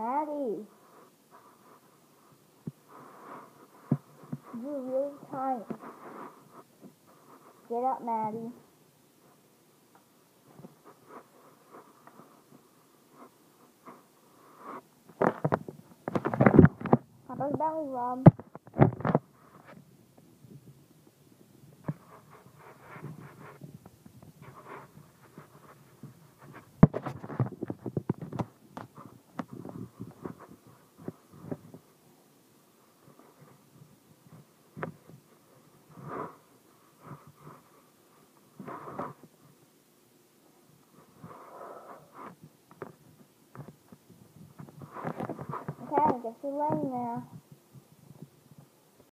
Maddie. You're really tired. Get up, Maddie. Papa's belly rub. I guess you're laying there.